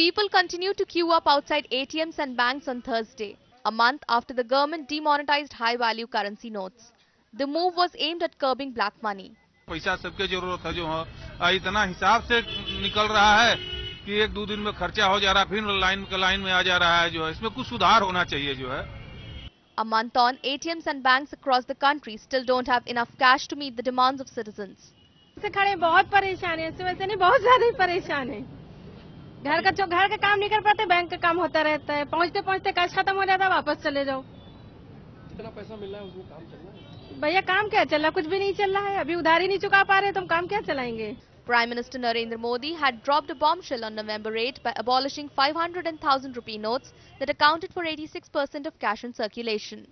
People continued to queue up outside ATMs and banks on Thursday, a month after the government demonetized high value currency notes. The move was aimed at curbing black money. पैसा सबके जरूरत है जो है आ, इतना हिसाब से निकल रहा है कि एक दो दिन में खर्चा हो जा रहा है फिर लाइन के लाइन में आ जा रहा है जो है इसमें कुछ सुधार होना चाहिए जो है A month on, ATMs and banks across the country still don't have enough cash to meet the demands of citizens. से खड़े बहुत परेशान है सुबह से नहीं बहुत ज्यादा ही परेशान है घर का जो घर का काम नहीं कर पाते बैंक का काम होता रहता है पहुँचते पहुँचते कैश खत्म हो जाता है वापस चले जाओ कितना पैसा मिल रहा है उसमें काम चल रहा है भैया काम क्या चल रहा कुछ भी नहीं चल रहा है अभी उधारी नहीं चुका पा रहे तो हम काम क्या चलाएँगे Prime Minister Narendra Modi had dropped a bombshell on November 8 by abolishing 500 and 1000 rupee notes that accounted for 86% of cash in circulation.